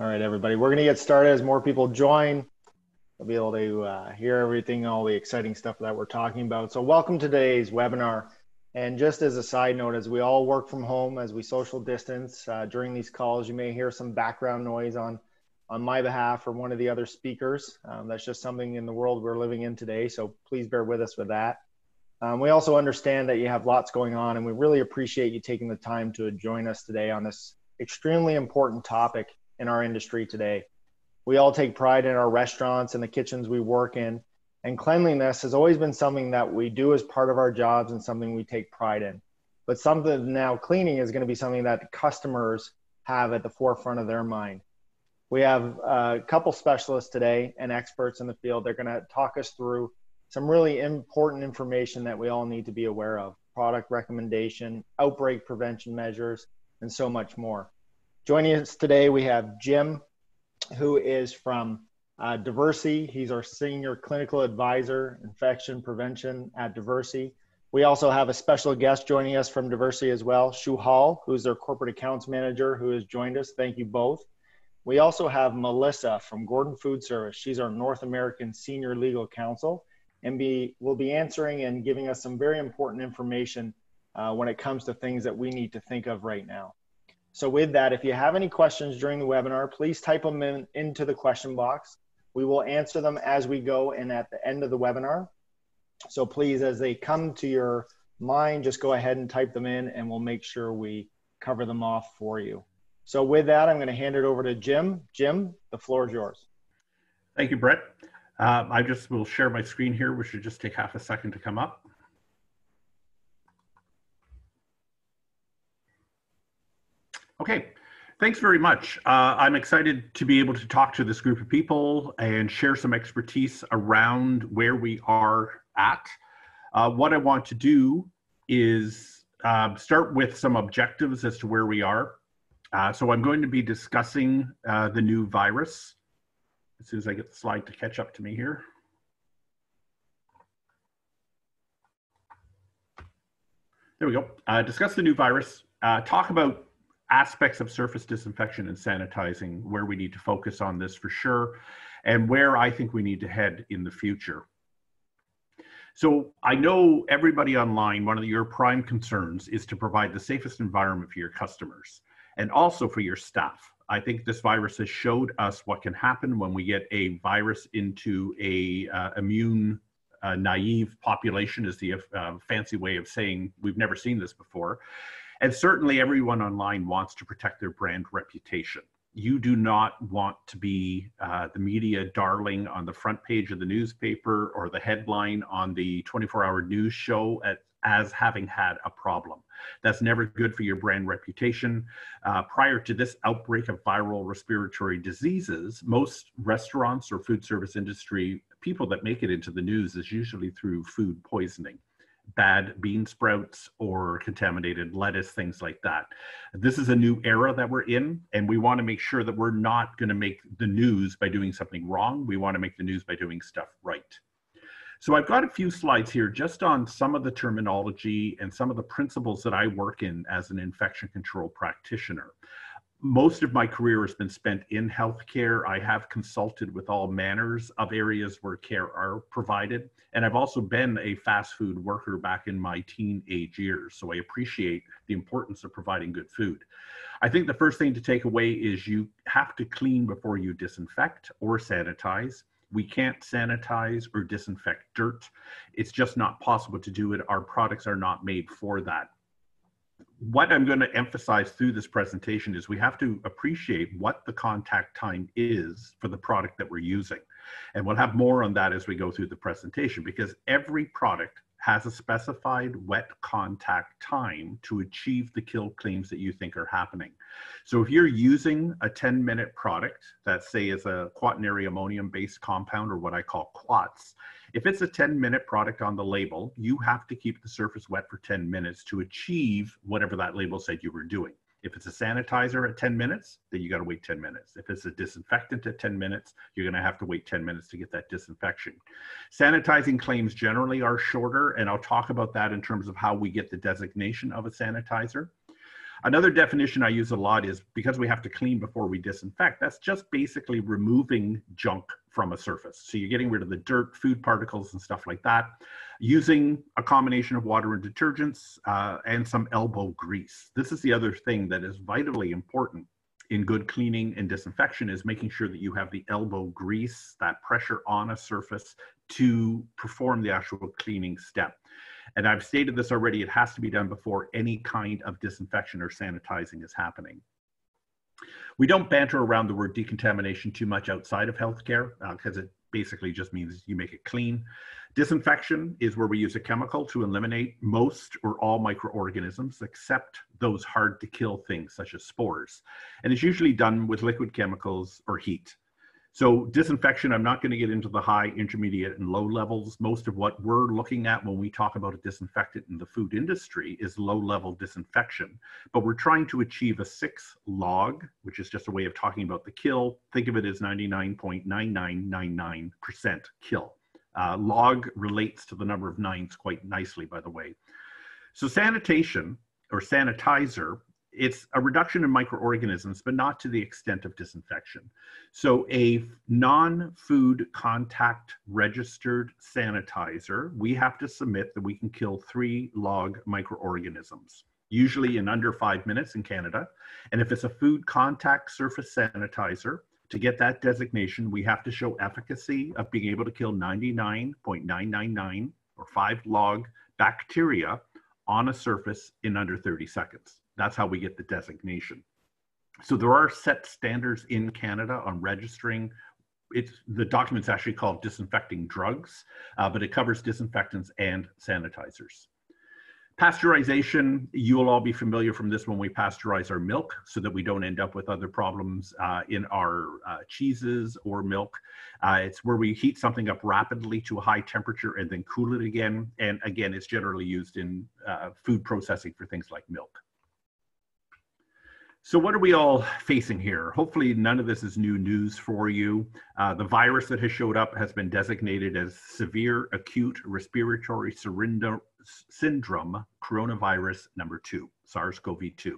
All right, everybody, we're going to get started as more people join. They'll be able to uh, hear everything, all the exciting stuff that we're talking about. So, welcome to today's webinar. And just as a side note, as we all work from home, as we social distance uh, during these calls, you may hear some background noise on on my behalf or one of the other speakers. Um, that's just something in the world we're living in today. So please bear with us with that. Um, we also understand that you have lots going on, and we really appreciate you taking the time to join us today on this extremely important topic in our industry today. We all take pride in our restaurants and the kitchens we work in, and cleanliness has always been something that we do as part of our jobs and something we take pride in. But something now, cleaning is going to be something that customers have at the forefront of their mind. We have a couple specialists today and experts in the field. They're going to talk us through some really important information that we all need to be aware of product recommendation, outbreak prevention measures, and so much more. Joining us today, we have Jim, who is from uh, Diversey. He's our senior clinical advisor, infection prevention at Diversey. We also have a special guest joining us from Diversey as well, Suhayl, who's their corporate accounts manager, who has joined us. Thank you both. We also have Melissa from Gordon Food Service. She's our North American Senior Legal Counsel and be, will be answering and giving us some very important information uh, when it comes to things that we need to think of right now. So with that, if you have any questions during the webinar, please type them in, into the question box. We will answer them as we go and at the end of the webinar. So please, as they come to your mind, just go ahead and type them in and we'll make sure we cover them off for you. So with that, I'm going to hand it over to Jim. Jim, the floor is yours. Thank you, Brett. Uh, I just will share my screen here, which should just take half a second to come up. Okay, thanks very much. Uh, I'm excited to be able to talk to this group of people and share some expertise around where we are at. Uh, what I want to do is uh, start with some objectives as to where we are uh, so I'm going to be discussing uh, the new virus as soon as I get the slide to catch up to me here. There we go. Uh, discuss the new virus, uh, talk about aspects of surface disinfection and sanitizing, where we need to focus on this for sure, and where I think we need to head in the future. So I know everybody online, one of your prime concerns is to provide the safest environment for your customers and also for your staff. I think this virus has showed us what can happen when we get a virus into a uh, immune uh, naive population is the uh, fancy way of saying we've never seen this before. And certainly everyone online wants to protect their brand reputation. You do not want to be uh, the media darling on the front page of the newspaper or the headline on the 24 hour news show at as having had a problem. That's never good for your brand reputation. Uh, prior to this outbreak of viral respiratory diseases, most restaurants or food service industry people that make it into the news is usually through food poisoning bad bean sprouts or contaminated lettuce, things like that. This is a new era that we're in, and we want to make sure that we're not going to make the news by doing something wrong. We want to make the news by doing stuff right. So I've got a few slides here just on some of the terminology and some of the principles that I work in as an infection control practitioner. Most of my career has been spent in healthcare. I have consulted with all manners of areas where care are provided. And I've also been a fast food worker back in my teenage years. So I appreciate the importance of providing good food. I think the first thing to take away is you have to clean before you disinfect or sanitize. We can't sanitize or disinfect dirt. It's just not possible to do it. Our products are not made for that. What I'm going to emphasize through this presentation is we have to appreciate what the contact time is for the product that we're using. And we'll have more on that as we go through the presentation because every product has a specified wet contact time to achieve the kill claims that you think are happening. So if you're using a 10 minute product that say is a quaternary ammonium based compound or what I call quats, if it's a 10 minute product on the label, you have to keep the surface wet for 10 minutes to achieve whatever that label said you were doing. If it's a sanitizer at 10 minutes, then you got to wait 10 minutes. If it's a disinfectant at 10 minutes, you're going to have to wait 10 minutes to get that disinfection. Sanitizing claims generally are shorter, and I'll talk about that in terms of how we get the designation of a sanitizer. Another definition I use a lot is because we have to clean before we disinfect, that's just basically removing junk from a surface. So you're getting rid of the dirt, food particles, and stuff like that, using a combination of water and detergents uh, and some elbow grease. This is the other thing that is vitally important in good cleaning and disinfection is making sure that you have the elbow grease, that pressure on a surface to perform the actual cleaning step. And I've stated this already, it has to be done before any kind of disinfection or sanitizing is happening. We don't banter around the word decontamination too much outside of healthcare because uh, it basically just means you make it clean. Disinfection is where we use a chemical to eliminate most or all microorganisms except those hard to kill things such as spores. And it's usually done with liquid chemicals or heat. So disinfection, I'm not going to get into the high, intermediate, and low levels. Most of what we're looking at when we talk about a disinfectant in the food industry is low-level disinfection. But we're trying to achieve a six log, which is just a way of talking about the kill. Think of it as 99.9999% kill. Uh, log relates to the number of nines quite nicely, by the way. So sanitation or sanitizer it's a reduction in microorganisms, but not to the extent of disinfection. So a non-food contact registered sanitizer, we have to submit that we can kill three log microorganisms, usually in under five minutes in Canada. And if it's a food contact surface sanitizer, to get that designation, we have to show efficacy of being able to kill 99.999 or five log bacteria on a surface in under 30 seconds. That's how we get the designation. So there are set standards in Canada on registering. It's the document's actually called disinfecting drugs, uh, but it covers disinfectants and sanitizers. Pasteurization, you will all be familiar from this when we pasteurize our milk so that we don't end up with other problems uh, in our uh, cheeses or milk. Uh, it's where we heat something up rapidly to a high temperature and then cool it again. And again, it's generally used in uh, food processing for things like milk. So what are we all facing here? Hopefully none of this is new news for you. Uh, the virus that has showed up has been designated as severe acute respiratory syndrome coronavirus number two, SARS-CoV-2.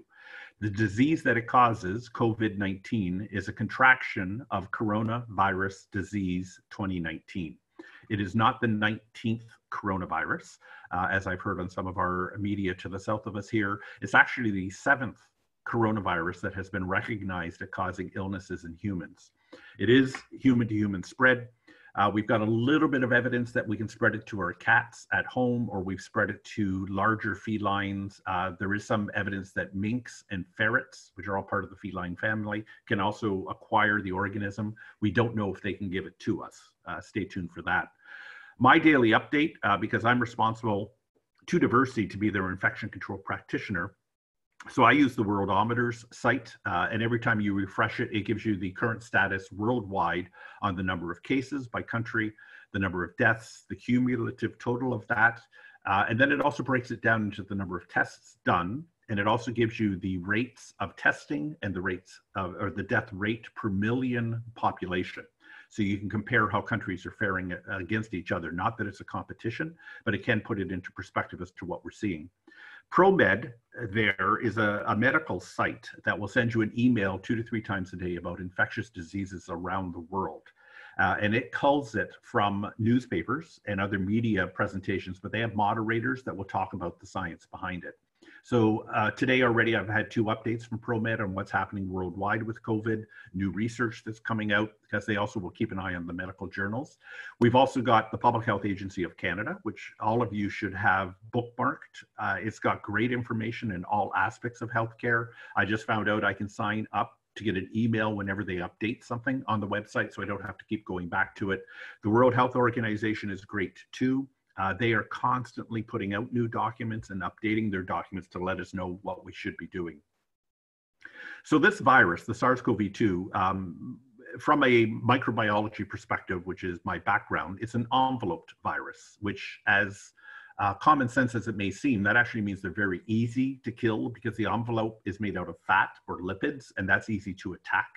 The disease that it causes, COVID-19, is a contraction of coronavirus disease 2019. It is not the 19th coronavirus, uh, as I've heard on some of our media to the south of us here. It's actually the seventh coronavirus that has been recognized at causing illnesses in humans. It is human to human spread. Uh, we've got a little bit of evidence that we can spread it to our cats at home, or we've spread it to larger felines. Uh, there is some evidence that minks and ferrets, which are all part of the feline family, can also acquire the organism. We don't know if they can give it to us. Uh, stay tuned for that. My daily update, uh, because I'm responsible to Diversey to be their infection control practitioner, so I use the Worldometers site, uh, and every time you refresh it, it gives you the current status worldwide on the number of cases by country, the number of deaths, the cumulative total of that, uh, and then it also breaks it down into the number of tests done, and it also gives you the rates of testing and the rates of, or the death rate per million population. So you can compare how countries are faring against each other. Not that it's a competition, but it can put it into perspective as to what we're seeing. ProMed there is a, a, medical site that will send you an email two to three times a day about infectious diseases around the world. Uh, and it culls it from newspapers and other media presentations, but they have moderators that will talk about the science behind it. So uh, today already I've had two updates from ProMed on what's happening worldwide with COVID, new research that's coming out because they also will keep an eye on the medical journals. We've also got the Public Health Agency of Canada, which all of you should have bookmarked. Uh, it's got great information in all aspects of healthcare. I just found out I can sign up to get an email whenever they update something on the website so I don't have to keep going back to it. The World Health Organization is great too. Uh, they are constantly putting out new documents and updating their documents to let us know what we should be doing. So this virus, the SARS-CoV-2, um, from a microbiology perspective, which is my background, it's an enveloped virus, which as uh, common sense as it may seem, that actually means they're very easy to kill because the envelope is made out of fat or lipids, and that's easy to attack.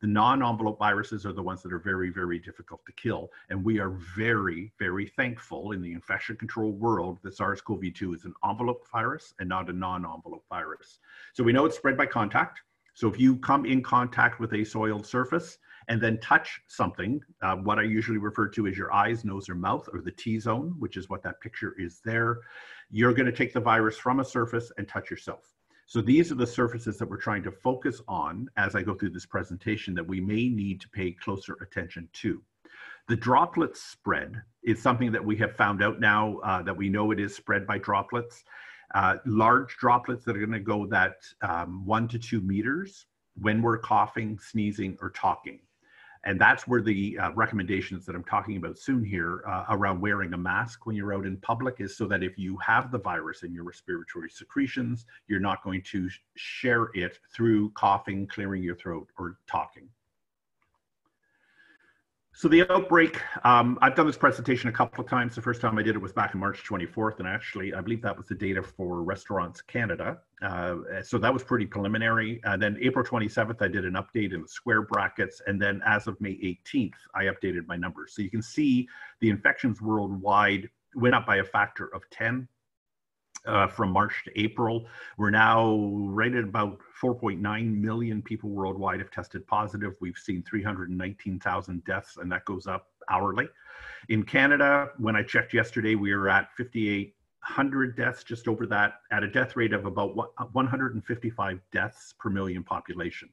The non envelope viruses are the ones that are very, very difficult to kill. And we are very, very thankful in the infection control world that SARS CoV 2 is an envelope virus and not a non envelope virus. So we know it's spread by contact. So if you come in contact with a soiled surface and then touch something, uh, what I usually refer to as your eyes, nose, or mouth, or the T zone, which is what that picture is there, you're going to take the virus from a surface and touch yourself. So these are the surfaces that we're trying to focus on as I go through this presentation that we may need to pay closer attention to. The droplet spread is something that we have found out now uh, that we know it is spread by droplets. Uh, large droplets that are going to go that um, one to two meters when we're coughing, sneezing, or talking. And that's where the uh, recommendations that I'm talking about soon here uh, around wearing a mask when you're out in public is so that if you have the virus in your respiratory secretions, you're not going to share it through coughing, clearing your throat, or talking. So the outbreak, um, I've done this presentation a couple of times. The first time I did it was back in March 24th, and actually, I believe that was the data for Restaurants Canada. Uh, so that was pretty preliminary. Then April 27th, I did an update in the square brackets, and then as of May 18th, I updated my numbers. So you can see the infections worldwide went up by a factor of 10 uh, from March to April. We're now right at about 4.9 million people worldwide have tested positive. We've seen 319,000 deaths, and that goes up hourly. In Canada, when I checked yesterday, we were at 5,800 deaths, just over that, at a death rate of about 155 deaths per million population.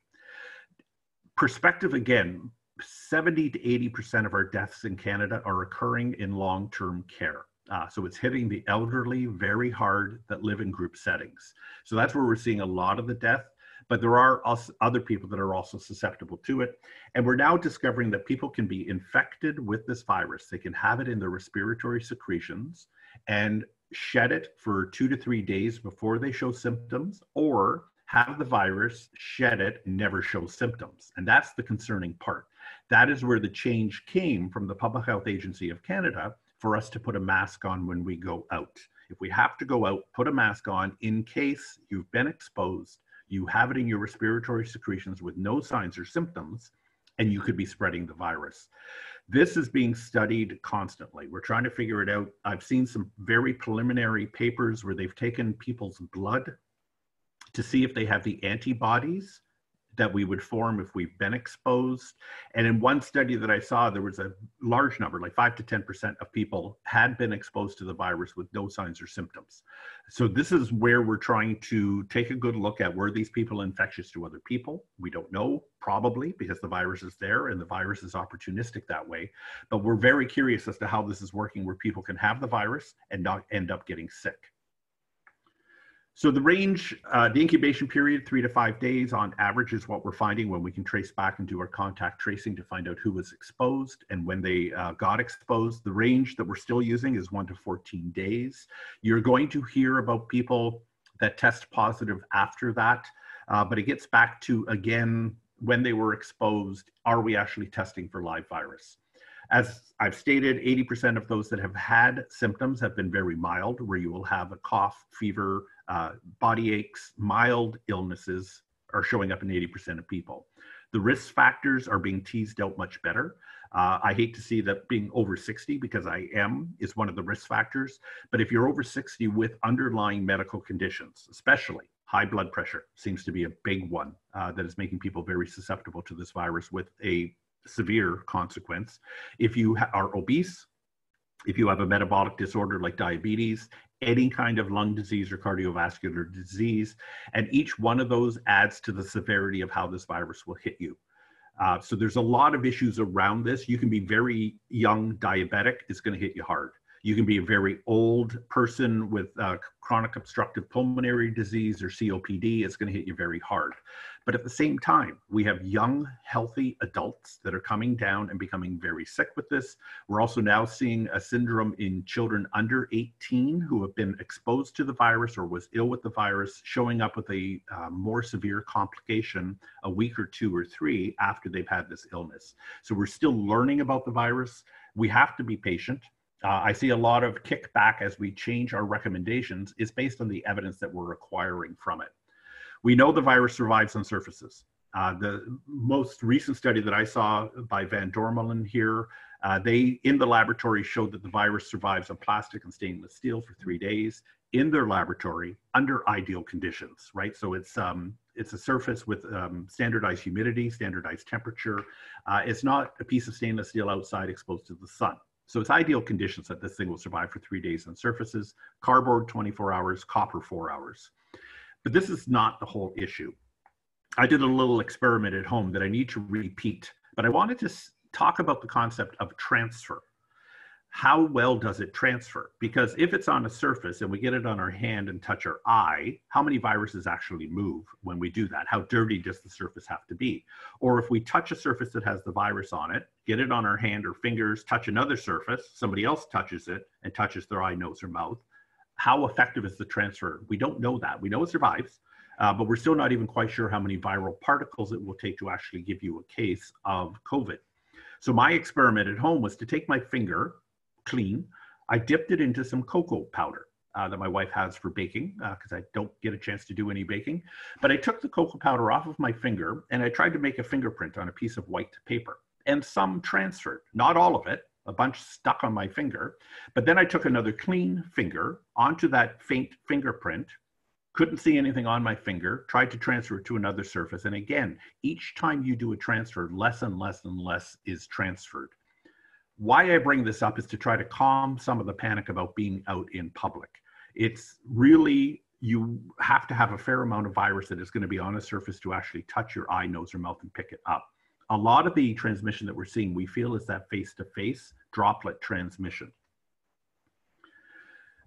Perspective again 70 to 80% of our deaths in Canada are occurring in long term care. Uh, so it's hitting the elderly very hard that live in group settings. So that's where we're seeing a lot of the death. But there are other people that are also susceptible to it. And we're now discovering that people can be infected with this virus. They can have it in their respiratory secretions and shed it for two to three days before they show symptoms, or have the virus, shed it, never show symptoms. And that's the concerning part. That is where the change came from the Public Health Agency of Canada for us to put a mask on when we go out. If we have to go out, put a mask on in case you've been exposed, you have it in your respiratory secretions with no signs or symptoms, and you could be spreading the virus. This is being studied constantly. We're trying to figure it out. I've seen some very preliminary papers where they've taken people's blood to see if they have the antibodies that we would form if we've been exposed. And in one study that I saw, there was a large number, like 5 to 10% of people had been exposed to the virus with no signs or symptoms. So this is where we're trying to take a good look at were these people infectious to other people? We don't know, probably, because the virus is there and the virus is opportunistic that way. But we're very curious as to how this is working where people can have the virus and not end up getting sick. So the range, uh, the incubation period, three to five days on average is what we're finding when we can trace back and do our contact tracing to find out who was exposed and when they uh, got exposed. The range that we're still using is one to 14 days. You're going to hear about people that test positive after that, uh, but it gets back to, again, when they were exposed, are we actually testing for live virus? As I've stated, 80% of those that have had symptoms have been very mild, where you will have a cough, fever, uh, body aches, mild illnesses are showing up in 80% of people. The risk factors are being teased out much better. Uh, I hate to see that being over 60 because I am is one of the risk factors. But if you're over 60 with underlying medical conditions, especially high blood pressure, seems to be a big one uh, that is making people very susceptible to this virus with a severe consequence. If you are obese, if you have a metabolic disorder like diabetes, any kind of lung disease or cardiovascular disease, and each one of those adds to the severity of how this virus will hit you. Uh, so there's a lot of issues around this. You can be very young diabetic, it's going to hit you hard. You can be a very old person with uh, chronic obstructive pulmonary disease or COPD, it's going to hit you very hard. But at the same time, we have young, healthy adults that are coming down and becoming very sick with this. We're also now seeing a syndrome in children under 18 who have been exposed to the virus or was ill with the virus, showing up with a uh, more severe complication a week or two or three after they've had this illness. So we're still learning about the virus. We have to be patient. Uh, I see a lot of kickback as we change our recommendations is based on the evidence that we're acquiring from it. We know the virus survives on surfaces. Uh, the most recent study that I saw by Van Doremalen here, uh, they in the laboratory showed that the virus survives on plastic and stainless steel for three days in their laboratory under ideal conditions, right? So it's um, it's a surface with um, standardized humidity, standardized temperature. Uh, it's not a piece of stainless steel outside exposed to the sun. So it's ideal conditions that this thing will survive for three days on surfaces, cardboard 24 hours, copper four hours. But this is not the whole issue. I did a little experiment at home that I need to repeat, but I wanted to talk about the concept of transfer how well does it transfer? Because if it's on a surface and we get it on our hand and touch our eye, how many viruses actually move when we do that? How dirty does the surface have to be? Or if we touch a surface that has the virus on it, get it on our hand or fingers, touch another surface, somebody else touches it and touches their eye, nose, or mouth, how effective is the transfer? We don't know that. We know it survives, uh, but we're still not even quite sure how many viral particles it will take to actually give you a case of COVID. So my experiment at home was to take my finger clean. I dipped it into some cocoa powder uh, that my wife has for baking because uh, I don't get a chance to do any baking. But I took the cocoa powder off of my finger and I tried to make a fingerprint on a piece of white paper. And some transferred, not all of it, a bunch stuck on my finger. But then I took another clean finger onto that faint fingerprint, couldn't see anything on my finger, tried to transfer it to another surface. And again, each time you do a transfer, less and less and less is transferred why I bring this up is to try to calm some of the panic about being out in public. It's really, you have to have a fair amount of virus that is going to be on a surface to actually touch your eye, nose, or mouth and pick it up. A lot of the transmission that we're seeing, we feel is that face to face droplet transmission.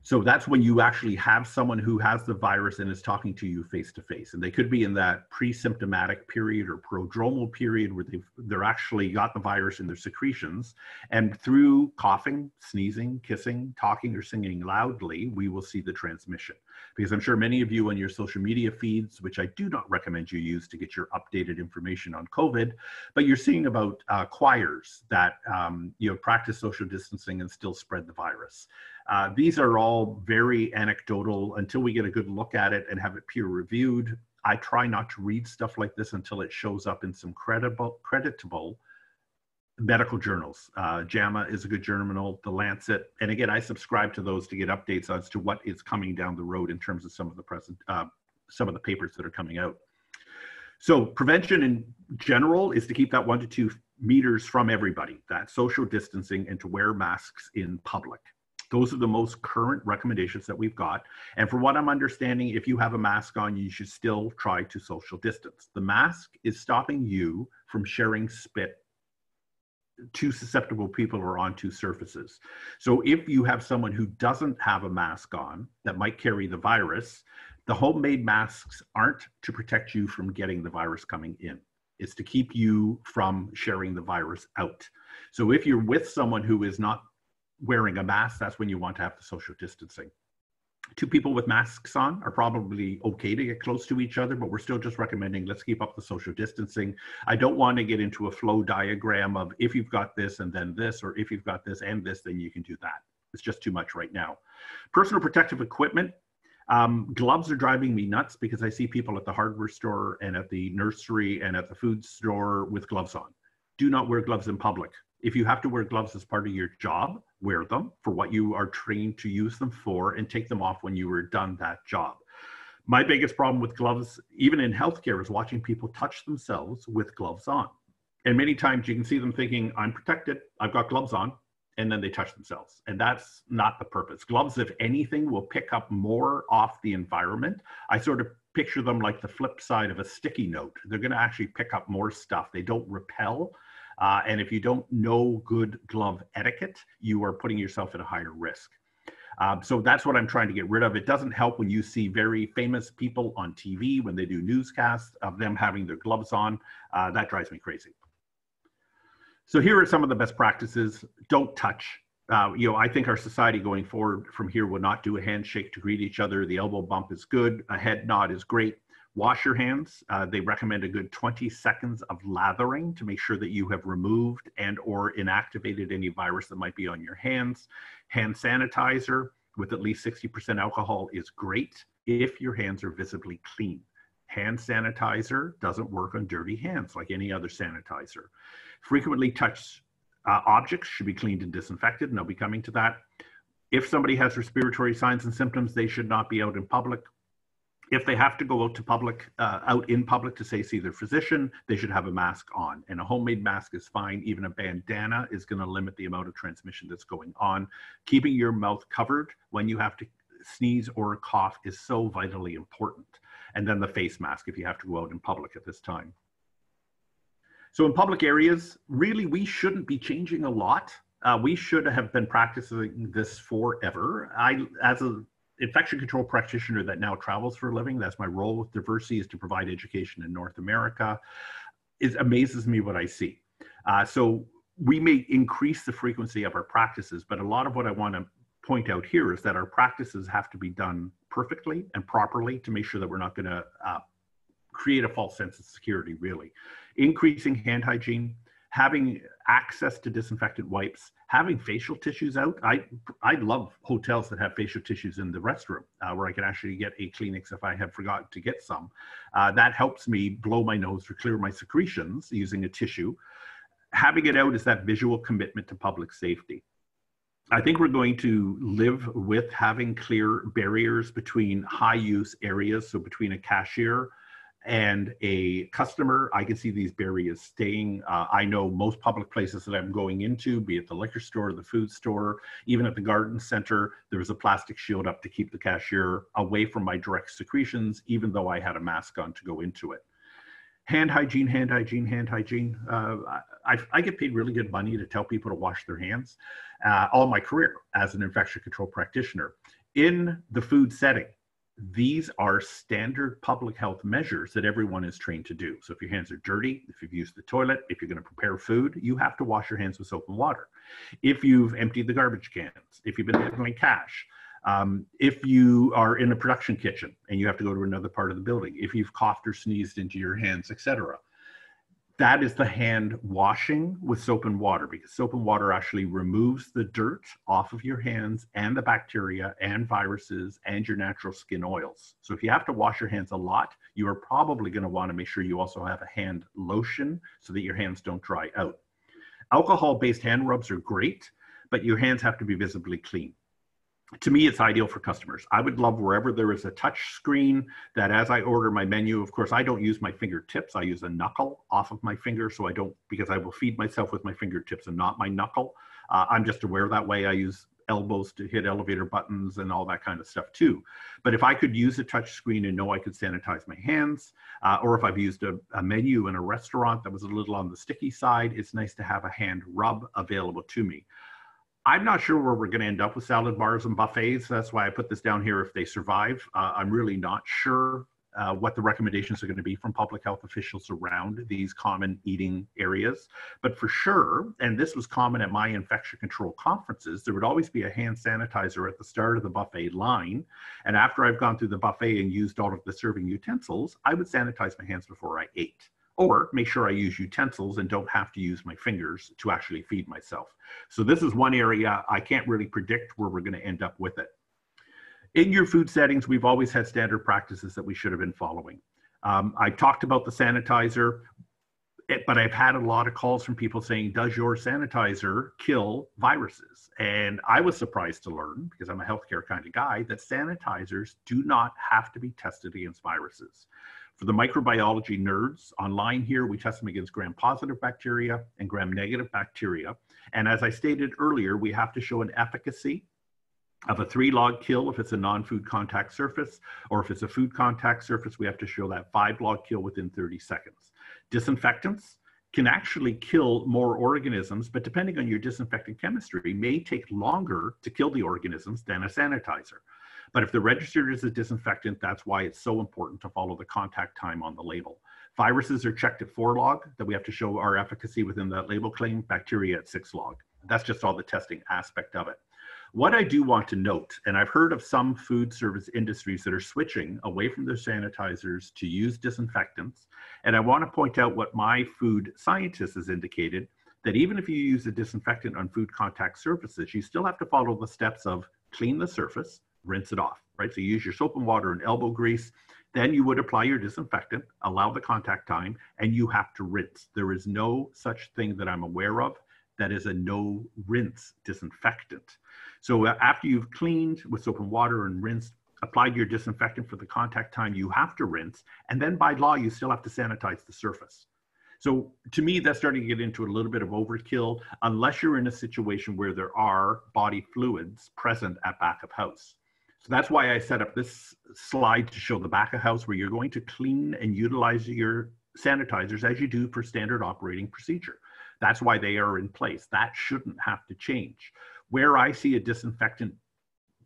So that's when you actually have someone who has the virus and is talking to you face to face. And they could be in that pre-symptomatic period or prodromal period where they've they're actually got the virus in their secretions. And through coughing, sneezing, kissing, talking, or singing loudly, we will see the transmission. Because I'm sure many of you on your social media feeds, which I do not recommend you use to get your updated information on COVID, but you're seeing about uh, choirs that um, you know practice social distancing and still spread the virus. Uh, these are all very anecdotal until we get a good look at it and have it peer reviewed. I try not to read stuff like this until it shows up in some credible, creditable medical journals. Uh, JAMA is a good journal, The Lancet, and again, I subscribe to those to get updates as to what is coming down the road in terms of some of the present, uh, some of the papers that are coming out. So prevention in general is to keep that one to two meters from everybody, that social distancing, and to wear masks in public. Those are the most current recommendations that we've got. And from what I'm understanding, if you have a mask on, you should still try to social distance. The mask is stopping you from sharing spit to susceptible people or on two surfaces. So if you have someone who doesn't have a mask on that might carry the virus, the homemade masks aren't to protect you from getting the virus coming in. It's to keep you from sharing the virus out. So if you're with someone who is not wearing a mask, that's when you want to have the social distancing. Two people with masks on are probably okay to get close to each other, but we're still just recommending let's keep up the social distancing. I don't want to get into a flow diagram of if you've got this and then this, or if you've got this and this, then you can do that. It's just too much right now. Personal protective equipment. Um, gloves are driving me nuts because I see people at the hardware store and at the nursery and at the food store with gloves on. Do not wear gloves in public. If you have to wear gloves as part of your job, wear them for what you are trained to use them for and take them off when you are done that job. My biggest problem with gloves, even in healthcare, is watching people touch themselves with gloves on. And many times you can see them thinking, I'm protected, I've got gloves on, and then they touch themselves. And that's not the purpose. Gloves, if anything, will pick up more off the environment. I sort of picture them like the flip side of a sticky note. They're going to actually pick up more stuff. They don't repel, uh, and if you don't know good glove etiquette, you are putting yourself at a higher risk. Um, so that's what I'm trying to get rid of. It doesn't help when you see very famous people on TV when they do newscasts of them having their gloves on. Uh, that drives me crazy. So here are some of the best practices. Don't touch. Uh, you know, I think our society going forward from here will not do a handshake to greet each other. The elbow bump is good. A head nod is great. Wash your hands. Uh, they recommend a good 20 seconds of lathering to make sure that you have removed and or inactivated any virus that might be on your hands. Hand sanitizer with at least 60% alcohol is great if your hands are visibly clean. Hand sanitizer doesn't work on dirty hands like any other sanitizer. Frequently touched uh, objects should be cleaned and disinfected, and I'll be coming to that. If somebody has respiratory signs and symptoms, they should not be out in public. If they have to go out to public, uh, out in public to say see their physician, they should have a mask on. And a homemade mask is fine. Even a bandana is going to limit the amount of transmission that's going on. Keeping your mouth covered when you have to sneeze or cough is so vitally important. And then the face mask if you have to go out in public at this time. So in public areas, really, we shouldn't be changing a lot. Uh, we should have been practicing this forever. I, as an infection control practitioner that now travels for a living, that's my role with Diversey is to provide education in North America. It amazes me what I see. Uh, so we may increase the frequency of our practices, but a lot of what I want to point out here is that our practices have to be done perfectly and properly to make sure that we're not going to uh, create a false sense of security, really. Increasing hand hygiene, having access to disinfectant wipes, having facial tissues out. I I love hotels that have facial tissues in the restroom uh, where I can actually get a Kleenex if I have forgotten to get some. Uh, that helps me blow my nose or clear my secretions using a tissue. Having it out is that visual commitment to public safety. I think we're going to live with having clear barriers between high use areas, so between a cashier and a customer, I can see these barriers staying. Uh, I know most public places that I'm going into, be it the liquor store, the food store, even at the garden center, there was a plastic shield up to keep the cashier away from my direct secretions, even though I had a mask on to go into it. Hand hygiene, hand hygiene, hand hygiene. Uh, I, I, get paid really good money to tell people to wash their hands uh, all my career as an infection control practitioner. In the food setting, these are standard public health measures that everyone is trained to do. So if your hands are dirty, if you've used the toilet, if you're going to prepare food, you have to wash your hands with soap and water. If you've emptied the garbage cans, if you've been handling cash, um, if you are in a production kitchen and you have to go to another part of the building, if you've coughed or sneezed into your hands, etc that is the hand washing with soap and water because soap and water actually removes the dirt off of your hands and the bacteria and viruses and your natural skin oils. So if you have to wash your hands a lot, you are probably going to want to make sure you also have a hand lotion so that your hands don't dry out. Alcohol based hand rubs are great, but your hands have to be visibly clean to me, it's ideal for customers. I would love wherever there is a touch screen that as I order my menu, of course, I don't use my fingertips. I use a knuckle off of my finger. So I don't, because I will feed myself with my fingertips and not my knuckle. Uh, I'm just aware that way. I use elbows to hit elevator buttons and all that kind of stuff too. But if I could use a touch screen and know I could sanitize my hands, uh, or if I've used a, a, menu in a restaurant that was a little on the sticky side, it's nice to have a hand rub available to me. I'm not sure where we're going to end up with salad bars and buffets. That's why I put this down here if they survive. Uh, I'm really not sure uh, what the recommendations are going to be from public health officials around these common eating areas. But for sure, and this was common at my infection control conferences, there would always be a hand sanitizer at the start of the buffet line. And after I've gone through the buffet and used all of the serving utensils, I would sanitize my hands before I ate or make sure I use utensils and don't have to use my fingers to actually feed myself. So this is one area I can't really predict where we're going to end up with it. In your food settings, we've always had standard practices that we should have been following. Um, I talked about the sanitizer, but I've had a lot of calls from people saying, does your sanitizer kill viruses? And I was surprised to learn, because I'm a healthcare kind of guy, that sanitizers do not have to be tested against viruses. For the microbiology nerds online here, we test them against gram-positive bacteria and gram-negative bacteria. And as I stated earlier, we have to show an efficacy of a three log kill if it's a non-food contact surface, or if it's a food contact surface, we have to show that five log kill within 30 seconds. Disinfectants can actually kill more organisms, but depending on your disinfectant chemistry, may take longer to kill the organisms than a sanitizer. But if they're registered as a disinfectant, that's why it's so important to follow the contact time on the label. Viruses are checked at four log, that we have to show our efficacy within that label claim, bacteria at six log. That's just all the testing aspect of it. What I do want to note, and I've heard of some food service industries that are switching away from their sanitizers to use disinfectants. And I want to point out what my food scientist has indicated that even if you use a disinfectant on food contact surfaces, you still have to follow the steps of clean the surface, rinse it off, right? So you use your soap and water and elbow grease, Then you would apply your disinfectant, allow the contact time, and you have to rinse. There is no such thing that I'm aware of that is a no rinse disinfectant. So after you've cleaned with soap and water and rinsed, applied your disinfectant for the contact time, you have to rinse. And then by law, you still have to sanitize the surface. So to me, that's starting to get into a little bit of overkill unless you're in a situation where there are body fluids present at back of house. So that's why I set up this slide to show the back of house where you're going to clean and utilize your sanitizers as you do for standard operating procedure. That's why they are in place. That shouldn't have to change. Where I see a disinfectant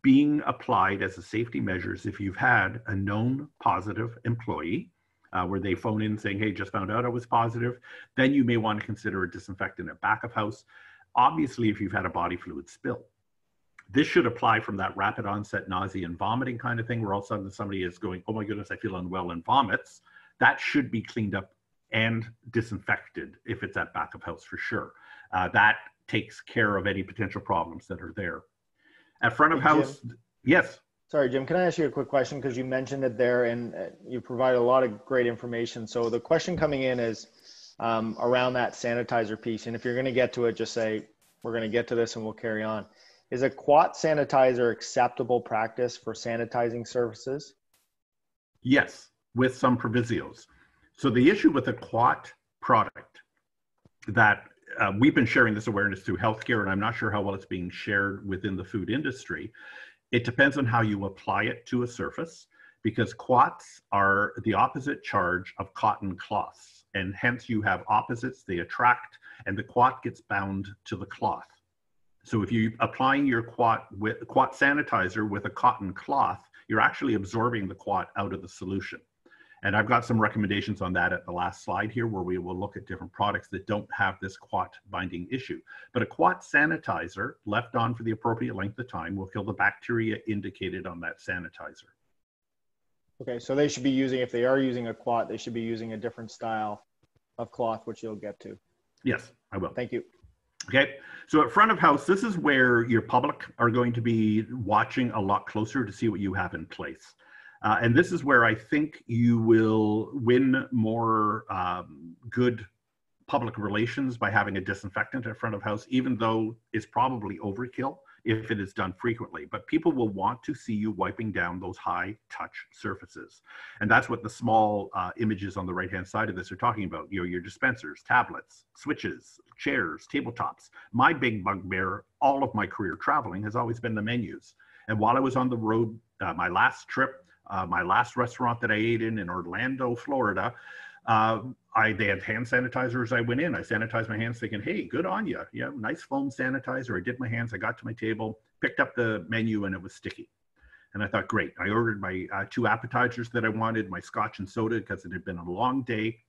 being applied as a safety measure is if you've had a known positive employee uh, where they phone in saying, hey, just found out I was positive, then you may want to consider a disinfectant at back of house. Obviously, if you've had a body fluid spill, this should apply from that rapid onset nausea and vomiting kind of thing, where all of a sudden somebody is going, oh my goodness, I feel unwell and vomits. That should be cleaned up and disinfected if it's at back of house for sure. Uh, that takes care of any potential problems that are there. At front of house, Jim, yes. Sorry, Jim, can I ask you a quick question? Because you mentioned it there and uh, you provide a lot of great information. So the question coming in is um, around that sanitizer piece. And if you're going to get to it, just say, we're going to get to this and we'll carry on. Is a quat sanitizer acceptable practice for sanitizing services? Yes, with some provisios. So the issue with a quat product that uh, we've been sharing this awareness through healthcare, and I'm not sure how well it's being shared within the food industry. It depends on how you apply it to a surface because quats are the opposite charge of cotton cloths, and hence you have opposites, they attract, and the quat gets bound to the cloth. So if you're applying your quat with quat sanitizer with a cotton cloth, you're actually absorbing the quat out of the solution. And I've got some recommendations on that at the last slide here where we will look at different products that don't have this quat binding issue. But a quat sanitizer left on for the appropriate length of time will kill the bacteria indicated on that sanitizer. Okay, so they should be using, if they are using a quat, they should be using a different style of cloth, which you'll get to. Yes, I will. Thank you. Okay, so at front of house, this is where your public are going to be watching a lot closer to see what you have in place. Uh, and this is where I think you will win more um, good public relations by having a disinfectant at front of house, even though it's probably overkill if it is done frequently. But people will want to see you wiping down those high touch surfaces. And that's what the small uh, images on the right hand side of this are talking about. You know, your dispensers, tablets, switches, chairs, tabletops. My big bugbear, all of my career traveling, has always been the menus. And while I was on the road, uh, my last trip, uh, my last restaurant that I ate in in Orlando, Florida, uh, I they had hand sanitizers. I went in, I sanitized my hands, thinking, "Hey, good on you. Yeah, nice foam sanitizer." I did my hands. I got to my table, picked up the menu, and it was sticky. And I thought, great. I ordered my uh, two appetizers that I wanted, my scotch and soda, because it had been a long day.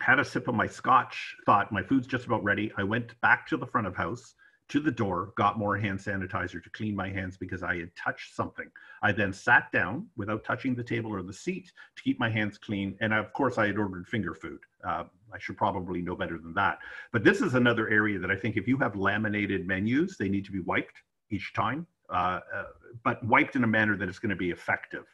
Had a sip of my scotch, thought my food's just about ready. I went back to the front of house, to the door, got more hand sanitizer to clean my hands because I had touched something. I then sat down without touching the table or the seat to keep my hands clean. And of course, I had ordered finger food. Uh, I should probably know better than that. But this is another area that I think if you have laminated menus, they need to be wiped each time, uh, uh, but wiped in a manner that is going to be effective.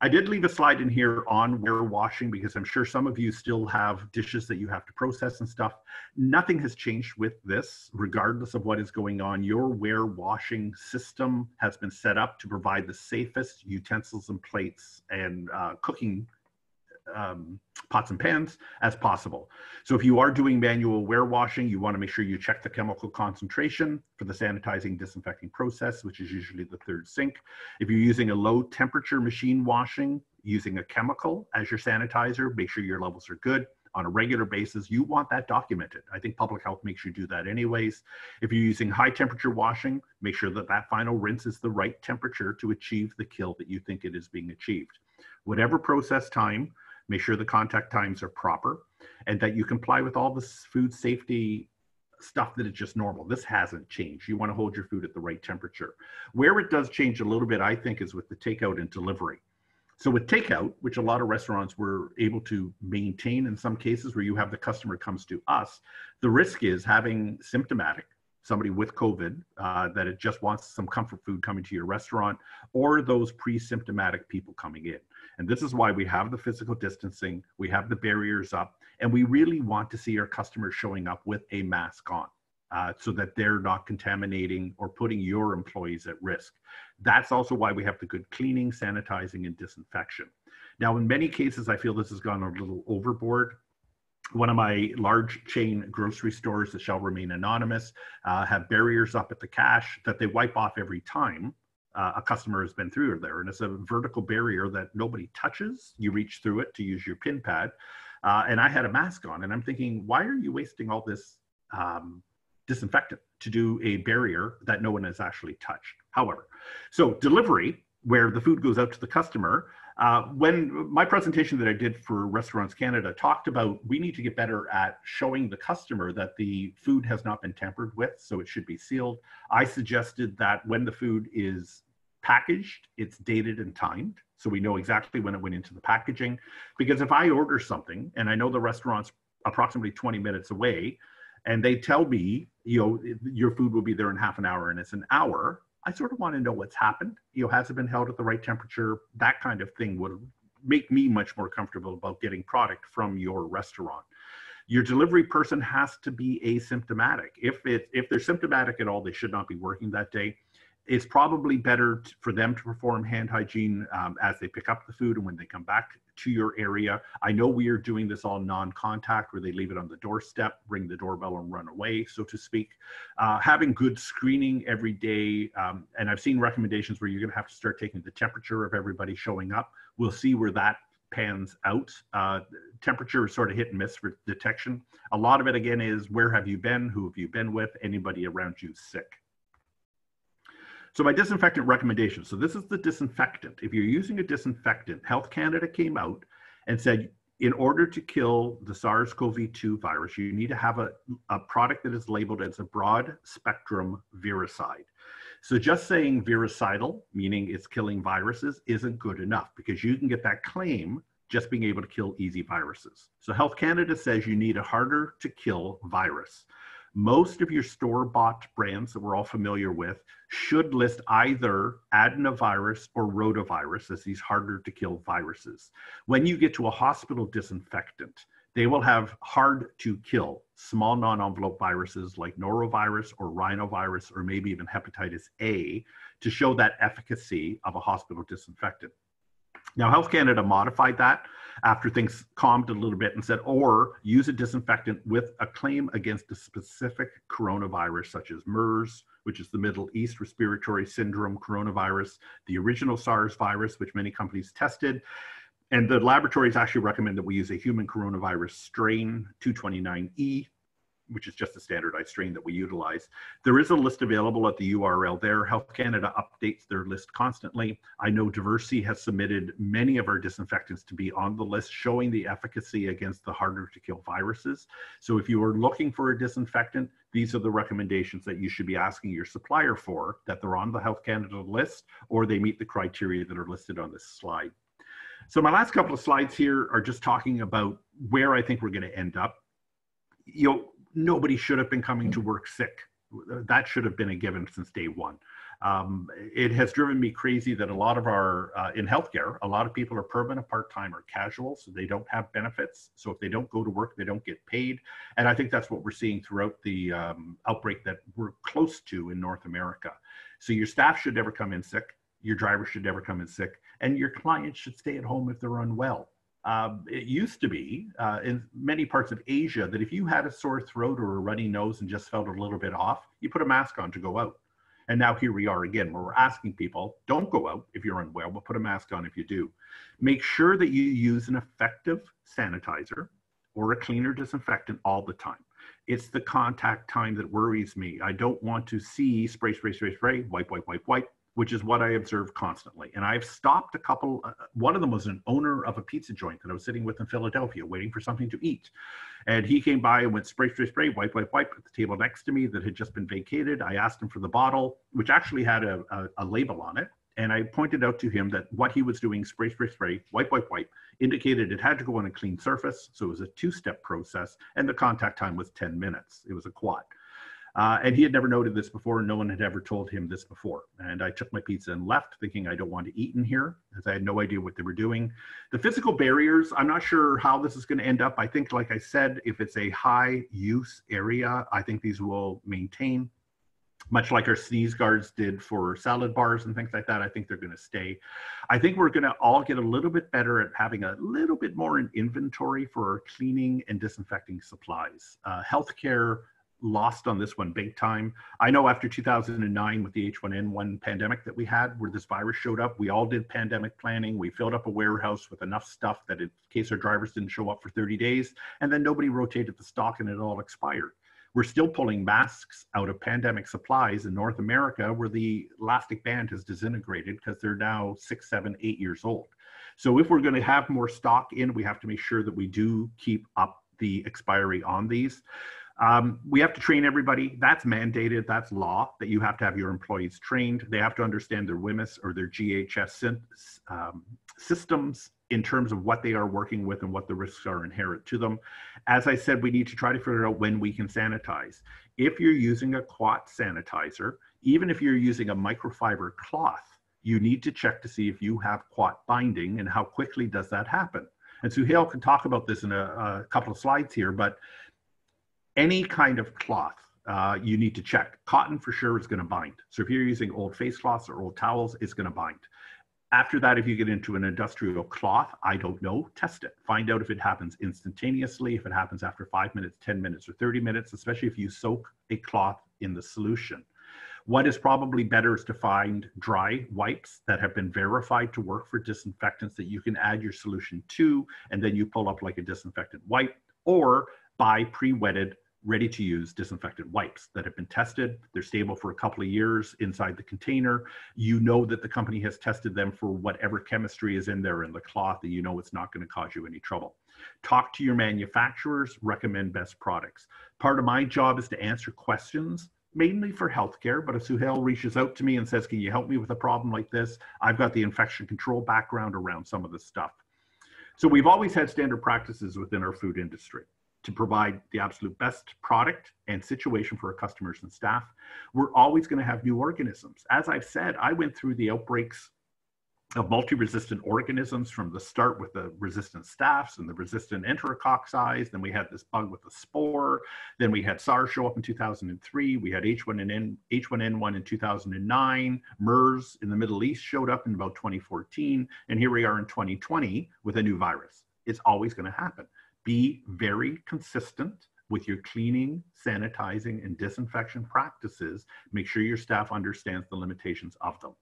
I did leave a slide in here on ware washing because I'm sure some of you still have dishes that you have to process and stuff. Nothing has changed with this, regardless of what is going on. Your ware washing system has been set up to provide the safest utensils and plates and uh, cooking um, pots and pans as possible. So if you are doing manual ware washing, you want to make sure you check the chemical concentration for the sanitizing disinfecting process, which is usually the third sink. If you're using a low temperature machine washing, using a chemical as your sanitizer, make sure your levels are good on a regular basis. You want that documented. I think public health makes you do that anyways. If you're using high temperature washing, make sure that that final rinse is the right temperature to achieve the kill that you think it is being achieved. Whatever process time, make sure the contact times are proper, and that you comply with all the food safety stuff that is just normal. This hasn't changed. You want to hold your food at the right temperature. Where it does change a little bit, I think, is with the takeout and delivery. So with takeout, which a lot of restaurants were able to maintain in some cases where you have the customer comes to us, the risk is having symptomatic somebody with COVID uh, that it just wants some comfort food coming to your restaurant, or those pre-symptomatic people coming in. And this is why we have the physical distancing, we have the barriers up, and we really want to see our customers showing up with a mask on. Uh, so that they're not contaminating or putting your employees at risk. That's also why we have the good cleaning, sanitizing, and disinfection. Now, in many cases, I feel this has gone a little overboard. One of my large chain grocery stores that shall remain anonymous uh, have barriers up at the cash that they wipe off every time uh, a customer has been through there. And it's a vertical barrier that nobody touches. You reach through it to use your pin pad. Uh, and I had a mask on, and I'm thinking, why are you wasting all this um, disinfectant to do a barrier that no one has actually touched? However, so delivery, where the food goes out to the customer, uh, when my presentation that I did for Restaurants Canada talked about we need to get better at showing the customer that the food has not been tampered with, so it should be sealed. I suggested that when the food is packaged, it's dated and timed, so we know exactly when it went into the packaging. Because if I order something and I know the restaurant's approximately 20 minutes away, and they tell me, you know, your food will be there in half an hour and it's an hour, I sort of want to know what's happened. You know, has it been held at the right temperature? That kind of thing would make me much more comfortable about getting product from your restaurant. Your delivery person has to be asymptomatic. If it if they're symptomatic at all, they should not be working that day it's probably better t- for them to perform hand hygiene um, as they pick up the food and when they come back to your area. I know we are doing this all non contact where they leave it on the doorstep, ring the doorbell, and run away, so to speak. Uh, having good screening every day, um, and I've seen recommendations where you're going to have to start taking the temperature of everybody showing up. We'll see where that pans out. Uh, temperature is sort of hit and miss for detection. A lot of it, again, is where have you been? Who have you been with? Anybody around you sick? So my disinfectant recommendation. So this is the disinfectant. If you're using a disinfectant, Health Canada came out and said, in order to kill the SARS-CoV-2 virus, you need to have a, a product that is labeled as a broad spectrum viricide. So just saying viricidal, meaning it's killing viruses, isn't good enough because you can get that claim just being able to kill easy viruses. So Health Canada says you need a harder to kill virus most of your store-bought brands that we're all familiar with should list either adenovirus or rotavirus as these harder to kill viruses. When you get to a hospital disinfectant, they will have hard to kill small non-envelope viruses like norovirus or rhinovirus or maybe even hepatitis A to show that efficacy of a hospital disinfectant. Now, Health Canada modified that after things calmed a little bit and said, or use a disinfectant with a claim against a specific coronavirus, such as MERS, which is the Middle East Respiratory Syndrome coronavirus, the original SARS virus, which many companies tested. And the laboratories actually recommend that we use a human coronavirus strain 229E which is just a standardized strain that we utilize. There is a list available at the URL there. Health Canada updates their list constantly. I know Diversey has submitted many of our disinfectants to be on the list showing the efficacy against the harder to kill viruses. So if you are looking for a disinfectant, these are the recommendations that you should be asking your supplier for, that they're on the Health Canada list or they meet the criteria that are listed on this slide. So my last couple of slides here are just talking about where I think we're going to end up. You know, nobody should have been coming to work sick. That should have been a given since day one. Um, it has driven me crazy that a lot of our, uh, in healthcare, a lot of people are permanent, part time, or casual, so they don't have benefits. So if they don't go to work, they don't get paid. And I think that's what we're seeing throughout the um, outbreak that we're close to in North America. So your staff should never come in sick, your driver should never come in sick, and your clients should stay at home if they're unwell. Um, it used to be uh, in many parts of Asia that if you had a sore throat or a runny nose and just felt a little bit off, you put a mask on to go out. And now here we are again, where we're asking people, don't go out if you're unwell, but put a mask on if you do. Make sure that you use an effective sanitizer or a cleaner disinfectant all the time. It's the contact time that worries me. I don't want to see spray, spray, spray, spray, wipe, wipe, wipe, wipe, which is what I observe constantly. And I've stopped a couple, uh, one of them was an owner of a pizza joint that I was sitting with in Philadelphia waiting for something to eat. And he came by and went spray, spray, spray, wipe, wipe, wipe at the table next to me that had just been vacated. I asked him for the bottle, which actually had a, a, a label on it. And I pointed out to him that what he was doing, spray, spray, spray, wipe, wipe, wipe, indicated it had to go on a clean surface. So it was a two step process. And the contact time was 10 minutes. It was a quad. Uh, and he had never noted this before. No one had ever told him this before. And I took my pizza and left thinking I don't want to eat in here because I had no idea what they were doing. The physical barriers, I'm not sure how this is going to end up. I think, like I said, if it's a high use area, I think these will maintain much like our sneeze guards did for salad bars and things like that. I think they're going to stay. I think we're going to all get a little bit better at having a little bit more in inventory for our cleaning and disinfecting supplies. Uh, healthcare lost on this one big time. I know after 2009 with the H1N1 pandemic that we had, where this virus showed up, we all did pandemic planning. We filled up a warehouse with enough stuff that in case our drivers didn't show up for 30 days, and then nobody rotated the stock and it all expired. We're still pulling masks out of pandemic supplies in North America where the elastic band has disintegrated because they're now six, seven, eight years old. So if we're going to have more stock in, we have to make sure that we do keep up the expiry on these. Um, we have to train everybody. That's mandated. That's law that you have to have your employees trained. They have to understand their WHMIS or their GHS um, systems in terms of what they are working with and what the risks are inherent to them. As I said, we need to try to figure out when we can sanitize. If you're using a cloth sanitizer, even if you're using a microfiber cloth, you need to check to see if you have quat binding and how quickly does that happen. And Suhayl can talk about this in a, a couple of slides here, but any kind of cloth, uh, you need to check. Cotton for sure is going to bind. So if you're using old face cloths or old towels, it's going to bind. After that, if you get into an industrial cloth, I don't know, test it. Find out if it happens instantaneously, if it happens after five minutes, 10 minutes, or 30 minutes, especially if you soak a cloth in the solution. What is probably better is to find dry wipes that have been verified to work for disinfectants that you can add your solution to, and then you pull up like a disinfectant wipe, or buy pre-wetted ready to use disinfectant wipes that have been tested. They're stable for a couple of years inside the container. You know that the company has tested them for whatever chemistry is in there in the cloth and you know it's not going to cause you any trouble. Talk to your manufacturers, recommend best products. Part of my job is to answer questions mainly for healthcare, but if Suhayl reaches out to me and says, can you help me with a problem like this? I've got the infection control background around some of this stuff. So we've always had standard practices within our food industry to provide the absolute best product and situation for our customers and staff. We're always going to have new organisms. As I've said, I went through the outbreaks of multi-resistant organisms from the start with the resistant staph and the resistant enterococci. Then we had this bug with the spore. Then we had SARS show up in 2003. We had H1N1, H1N1 in 2009. MERS in the Middle East showed up in about 2014. And here we are in 2020 with a new virus. It's always going to happen be very consistent with your cleaning, sanitizing, and disinfection practices. Make sure your staff understands the limitations of them.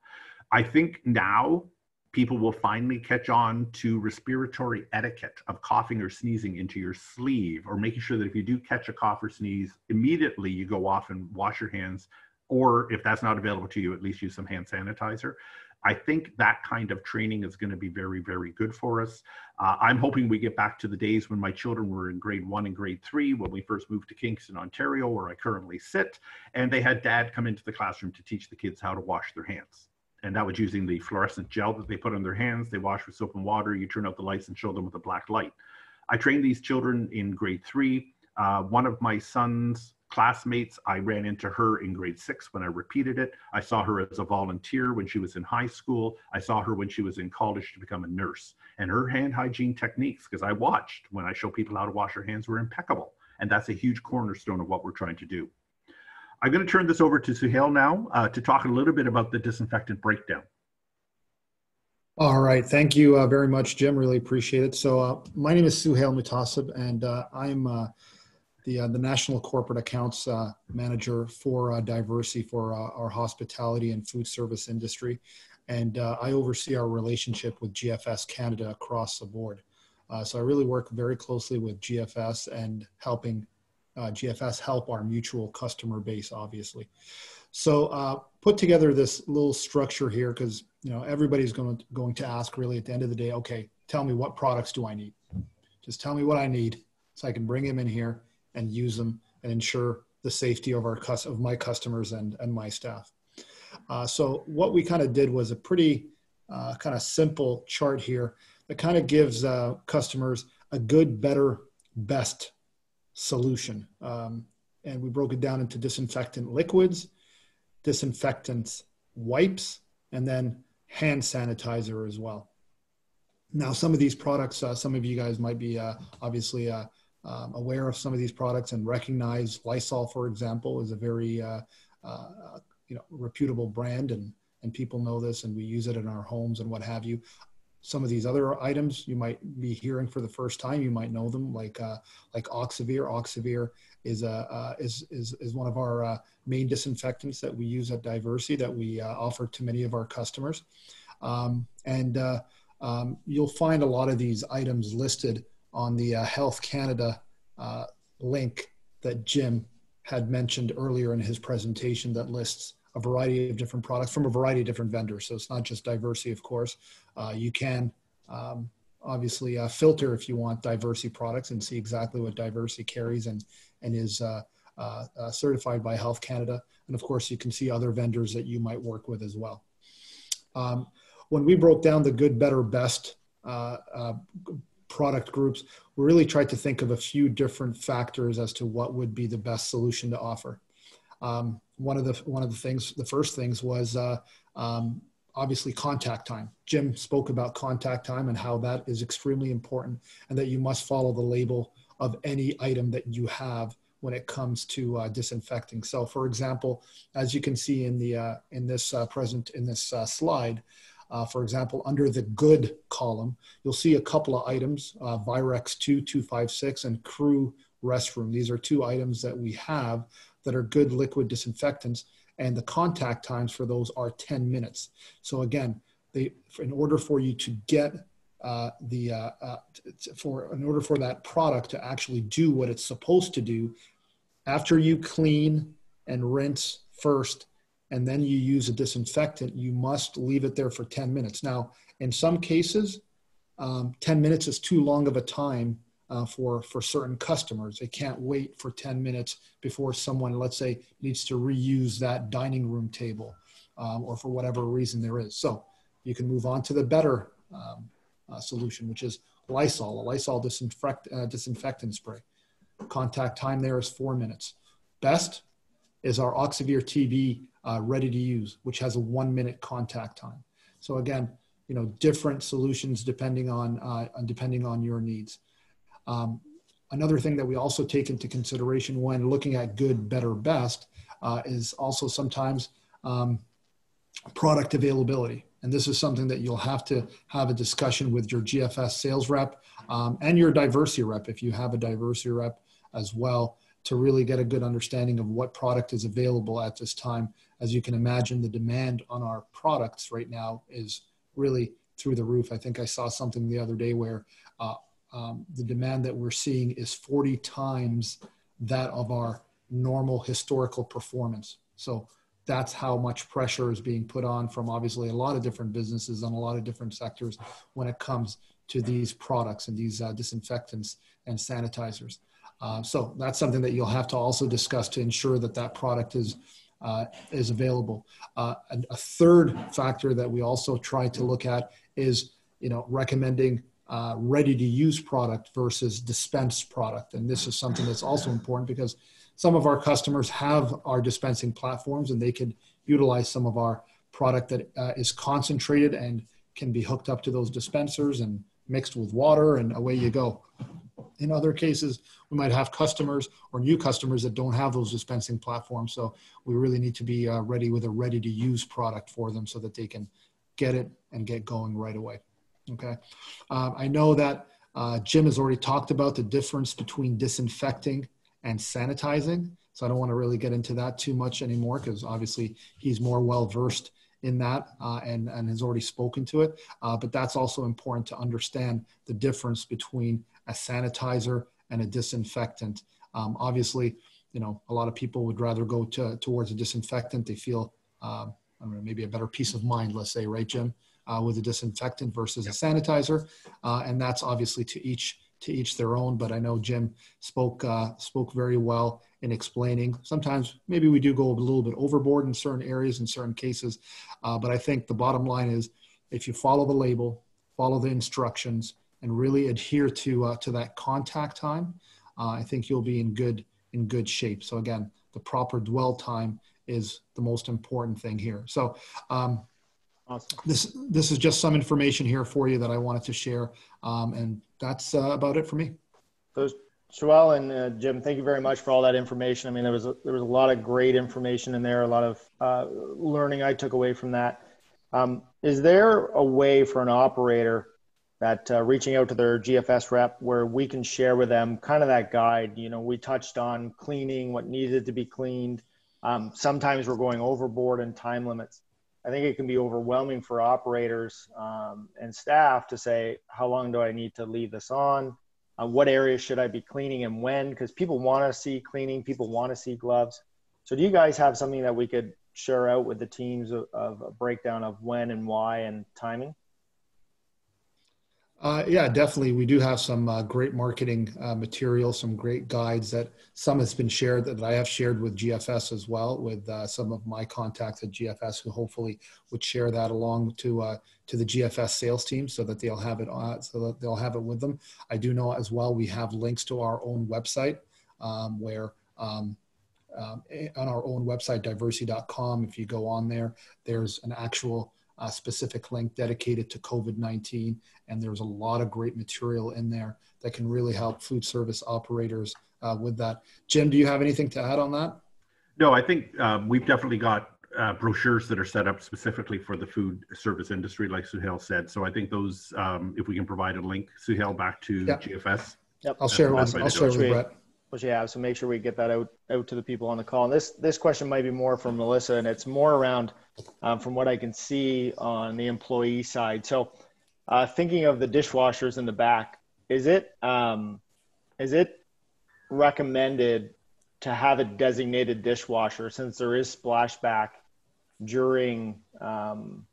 I think now people will finally catch on to respiratory etiquette of coughing or sneezing into your sleeve or making sure that if you do catch a cough or sneeze, immediately you go off and wash your hands. Or if that's not available to you, at least use some hand sanitizer. I think that kind of training is going to be very, very good for us. Uh, I'm hoping we get back to the days when my children were in grade one and grade three when we first moved to Kingston, Ontario, where I currently sit, and they had dad come into the classroom to teach the kids how to wash their hands. And that was using the fluorescent gel that they put on their hands. They wash with soap and water. You turn out the lights and show them with a black light. I trained these children in grade three. Uh, one of my sons classmates. I ran into her in grade six when I repeated it. I saw her as a volunteer when she was in high school. I saw her when she was in college to become a nurse. And her hand hygiene techniques, because I watched when I show people how to wash their hands, were impeccable. And that's a huge cornerstone of what we're trying to do. I'm going to turn this over to Suhayl now uh, to talk a little bit about the disinfectant breakdown. All right. Thank you uh, very much, Jim. Really appreciate it. So, uh, my name is Suhayl Muhtaseb, and uh, I'm uh, the uh, the national corporate accounts uh, manager for uh, Diversey for uh, our hospitality and food service industry, and uh, I oversee our relationship with GFS Canada across the board. So I really work very closely with GFS and helping GFS help our mutual customer base, obviously. So put together this little structure here because you know everybody's going to, going to ask really at the end of the day, okay, tell me what products do I need? Just tell me what I need so I can bring them in here and use them and ensure the safety of our of my customers and and my staff. Uh, so what we kind of did was a pretty uh, kind of simple chart here that kind of gives uh, customers a good, better, best solution. Um, and we broke it down into disinfectant liquids, disinfectants wipes, and then hand sanitizer as well. Now, some of these products, uh, some of you guys might be uh, obviously uh, um, aware of some of these products and recognize Lysol, for example, is a very uh, uh, you know reputable brand, and and people know this, and we use it in our homes and what have you. Some of these other items you might be hearing for the first time, you might know them, like uh, like Oxivir. Oxivir is a is, is is one of our main disinfectants that we use at Diversey that we offer to many of our customers, um, and um, you'll find a lot of these items listed on the uh, Health Canada uh, link that Jim had mentioned earlier in his presentation that lists a variety of different products from a variety of different vendors. So it's not just Diversey, of course. Uh, you can um, obviously uh, filter if you want Diversey products and see exactly what Diversey carries and, and is uh, uh, certified by Health Canada. And of course, you can see other vendors that you might work with as well. Um, when we broke down the good, better, best uh, uh, product groups, we really tried to think of a few different factors as to what would be the best solution to offer. Um, one of the one of the things, the first things was uh, um, obviously contact time. Jim spoke about contact time and how that is extremely important, and that you must follow the label of any item that you have when it comes to uh, disinfecting. So, for example, as you can see in the uh, in this uh, present in this uh, slide, uh, for example, under the good column, you'll see a couple of items, uh, Virex 2256 and Crew Restroom. These are two items that we have that are good liquid disinfectants, and the contact times for those are 10 minutes. So again, they, in order for you to get uh, the uh, uh, for in order for that product to actually do what it's supposed to do, after you clean and rinse first, and then you use a disinfectant, you must leave it there for 10 minutes. Now, in some cases, um, 10 minutes is too long of a time uh, for, for certain customers. They can't wait for 10 minutes before someone, let's say, needs to reuse that dining room table um, or for whatever reason there is. So you can move on to the better um, uh, solution, which is Lysol, a Lysol disinfect, uh, disinfectant spray. Contact time there is four minutes. Best is our Oxivir TB uh, ready to use, which has a one minute contact time. So again, you know, different solutions depending on, uh, depending on your needs. Um, another thing that we also take into consideration when looking at good, better, best uh, is also sometimes um, product availability. And this is something that you'll have to have a discussion with your GFS sales rep um, and your Diversey rep if you have a Diversey rep as well to really get a good understanding of what product is available at this time. As you can imagine, the demand on our products right now is really through the roof. I think I saw something the other day where uh, um, the demand that we're seeing is 40 times that of our normal historical performance. So that's how much pressure is being put on from obviously a lot of different businesses and a lot of different sectors when it comes to these products and these uh, disinfectants and sanitizers. Uh, so that's something that you'll have to also discuss to ensure that that product is uh, is available. Uh, a third factor that we also try to look at is you know recommending uh, ready to use product versus dispensed product, and this is something that's also important because some of our customers have our dispensing platforms and they can utilize some of our product that uh, is concentrated and can be hooked up to those dispensers and mixed with water and away you go. In other cases, we might have customers or new customers that don't have those dispensing platforms. So we really need to be uh, ready with a ready to use product for them so that they can get it and get going right away. Okay. Um, I know that uh, Jim has already talked about the difference between disinfecting and sanitizing. So I don't want to really get into that too much anymore because obviously he's more well versed in that uh, and, and has already spoken to it. Uh, but that's also important to understand the difference between a sanitizer and a disinfectant. Um, obviously, you know, a lot of people would rather go to, towards a disinfectant. They feel, um, I don't know, maybe a better peace of mind, let's say, right, Jim, uh, with a disinfectant versus yep. a sanitizer. Uh, and that's obviously to each to each their own. But I know Jim spoke uh, spoke very well in explaining. Sometimes maybe we do go a little bit overboard in certain areas in certain cases. Uh, but I think the bottom line is, if you follow the label, follow the instructions, and really adhere to uh, to that contact time, uh, I think you'll be in good in good shape. So again, the proper dwell time is the most important thing here. So um, awesome. this this is just some information here for you that I wanted to share, um, and that's uh, about it for me. Those Joelle and uh, Jim, thank you very much for all that information. I mean, there was a, there was a lot of great information in there, a lot of uh, learning I took away from that. Um, is there a way for an operator that uh, reaching out to their GFS rep where we can share with them kind of that guide? You know, we touched on cleaning, what needed to be cleaned. Um, sometimes we're going overboard in time limits. I think it can be overwhelming for operators um, and staff to say, how long do I need to leave this on? Uh, what areas should I be cleaning and when? Because people want to see cleaning, people want to see gloves. So, do you guys have something that we could share out with the teams of, of a breakdown of when and why and timing? Uh, yeah, definitely. We do have some uh, great marketing uh, material, some great guides that some has been shared that I have shared with GFS as well, with uh, some of my contacts at GFS who hopefully would share that along to uh, to the GFS sales team so that they'll have it uh, so that they'll have it with them. I do know as well we have links to our own website um, where. Um, um, on our own website, diversey.com, if you go on there, there's an actual a specific link dedicated to COVID 19. And there's a lot of great material in there that can really help food service operators uh, with that. Jim, do you have anything to add on that? No, I think um, we've definitely got uh, brochures that are set up specifically for the food service industry, like Suhayl said. So I think those, um, if we can provide a link, Suhayl, back to yep. GFS. Yep. I'll share one. with, I'll share with Brett which yeah, so make sure we get that out out to the people on the call. And this this question might be more from Melissa, and it's more around um, from what I can see on the employee side. So, uh, thinking of the dishwashers in the back, is it um, is it recommended to have a designated dishwasher since there is splashback during um,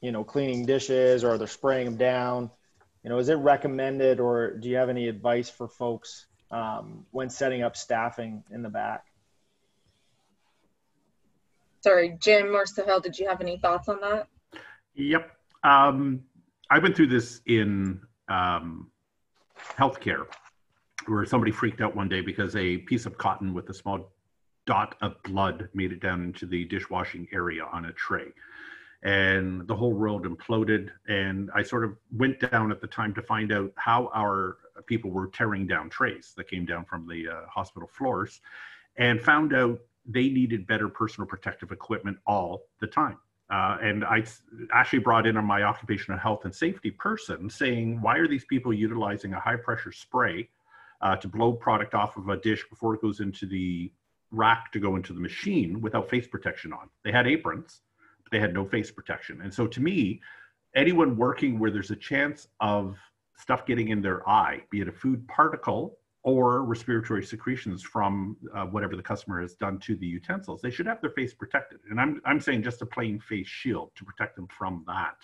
you know cleaning dishes or they're spraying them down? You know, is it recommended, or do you have any advice for folks? Um, when setting up staffing in the back. Sorry, Jim or Suhayl, did you have any thoughts on that? Yep. Um, I went through this in um, healthcare where somebody freaked out one day because a piece of cotton with a small dot of blood made it down into the dishwashing area on a tray and the whole world imploded. And I sort of went down at the time to find out how our people were tearing down trays that came down from the uh, hospital floors and found out they needed better personal protective equipment all the time. Uh, and I actually brought in my occupational health and safety person saying, why are these people utilizing a high pressure spray uh, to blow product off of a dish before it goes into the rack to go into the machine without face protection on? They had aprons, they had no face protection. And so to me, anyone working where there's a chance of stuff getting in their eye, be it a food particle or respiratory secretions from uh, whatever the customer has done to the utensils, they should have their face protected. And I'm, I'm saying just a plain face shield to protect them from that.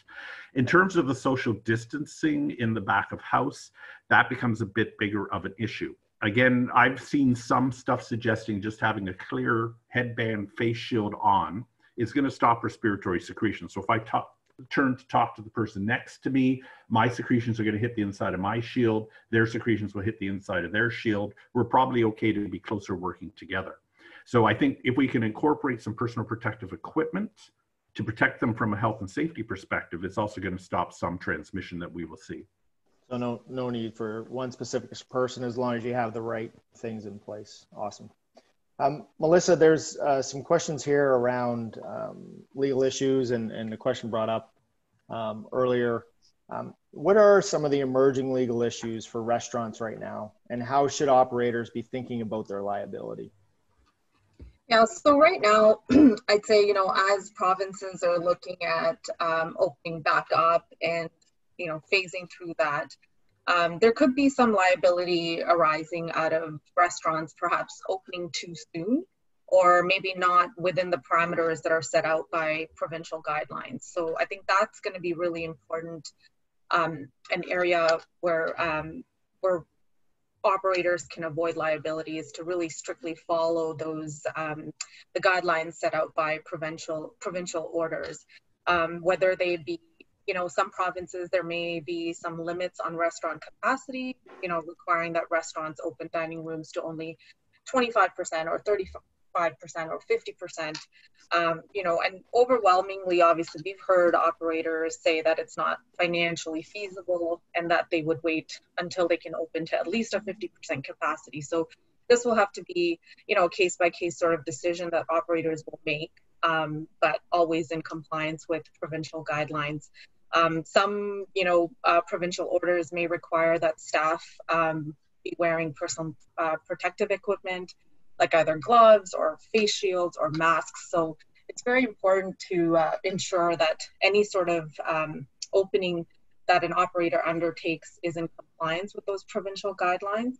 In terms of the social distancing in the back of house, that becomes a bit bigger of an issue. Again, I've seen some stuff suggesting just having a clear headband face shield on is going to stop respiratory secretion. So if I talk, turn to talk to the person next to me, my secretions are going to hit the inside of my shield. Their secretions will hit the inside of their shield. We're probably okay to be closer working together. So I think if we can incorporate some personal protective equipment to protect them from a health and safety perspective, it's also going to stop some transmission that we will see. So no, no need for one specific person as long as you have the right things in place. Awesome. Um, Melissa, there's uh, some questions here around um, legal issues and, and the question brought up um, earlier. Um, what are some of the emerging legal issues for restaurants right now, and how should operators be thinking about their liability? Yeah, so right now, I'd say, you know, as provinces are looking at um, opening back up and, you know, phasing through that, um, there could be some liability arising out of restaurants perhaps opening too soon or maybe not within the parameters that are set out by provincial guidelines. So I think that's going to be really important, um, an area where um, where operators can avoid liability is to really strictly follow those um, the guidelines set out by provincial provincial orders, um, whether they be you know, some provinces there may be some limits on restaurant capacity, you know, requiring that restaurants open dining rooms to only 25% or 35% or 50%. Um, you know, and overwhelmingly, obviously, we've heard operators say that it's not financially feasible and that they would wait until they can open to at least a 50% capacity. So this will have to be, you know, a case by case sort of decision that operators will make, um, but always in compliance with provincial guidelines. Um, some, you know, uh, provincial orders may require that staff um, be wearing personal uh, protective equipment, like either gloves or face shields or masks. So it's very important to uh, ensure that any sort of um, opening that an operator undertakes is in compliance with those provincial guidelines.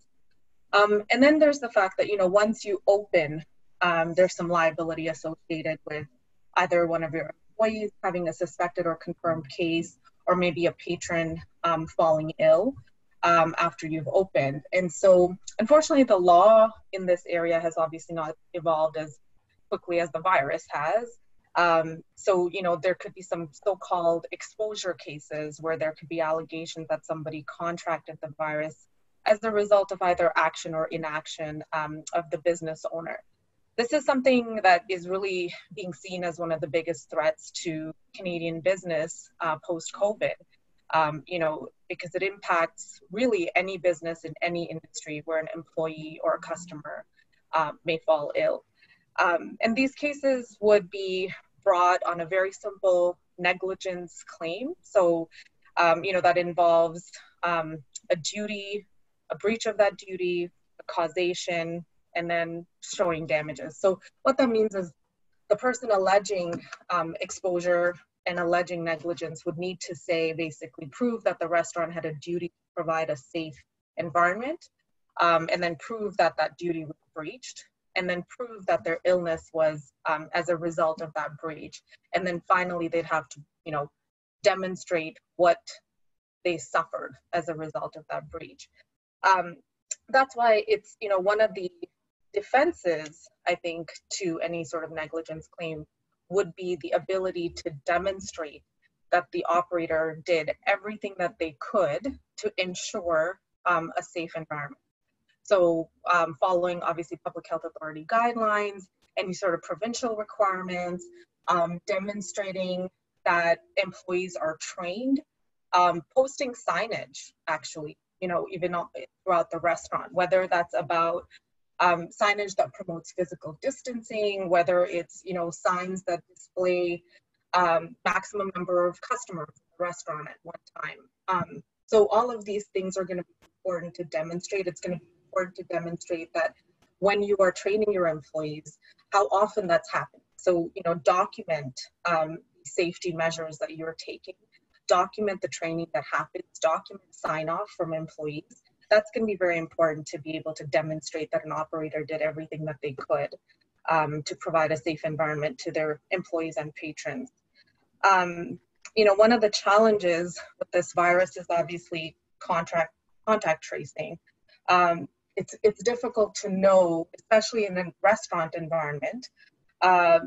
Um, and then there's the fact that, you know, once you open, um, there's some liability associated with either one of your employees having a suspected or confirmed case, or maybe a patron um, falling ill um, after you've opened. And so, unfortunately, the law in this area has obviously not evolved as quickly as the virus has. Um, so, you know, there could be some so called exposure cases where there could be allegations that somebody contracted the virus as a result of either action or inaction um, of the business owner. This is something that is really being seen as one of the biggest threats to Canadian business uh, post COVID. Um, you know, because it impacts really any business in any industry where an employee or a customer uh, may fall ill. Um, and these cases would be brought on a very simple negligence claim. So, um, you know, that involves um, a duty a breach of that duty, a causation, and then showing damages. So what that means is the person alleging um, exposure and alleging negligence would need to say basically prove that the restaurant had a duty to provide a safe environment um, and then prove that that duty was breached and then prove that their illness was um, as a result of that breach and then finally they'd have to you know demonstrate what they suffered as a result of that breach um, that's why it's you know one of the defenses i think to any sort of negligence claim would be the ability to demonstrate that the operator did everything that they could to ensure um, a safe environment. So um, following obviously public health authority guidelines any sort of provincial requirements um, demonstrating that employees are trained um, posting signage actually you know, even throughout the restaurant, whether that's about um, signage that promotes physical distancing, whether it's, you know, signs that display um, maximum number of customers in the restaurant at one time. Um, so all of these things are going to be important to demonstrate. It's going to be important to demonstrate that when you are training your employees, how often that's happening. So, you know, document um, safety measures that you're taking document the training that happens, document sign off from employees. That's going to be very important to be able to demonstrate that an operator did everything that they could um, to provide a safe environment to their employees and patrons. Um, you know, one of the challenges with this virus is obviously contract contact tracing. Um, it's it's difficult to know, especially in a restaurant environment, uh,